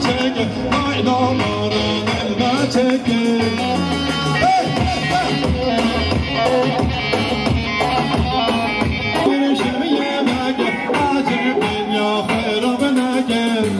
Take it, my no more than I take it. يا خير بنجم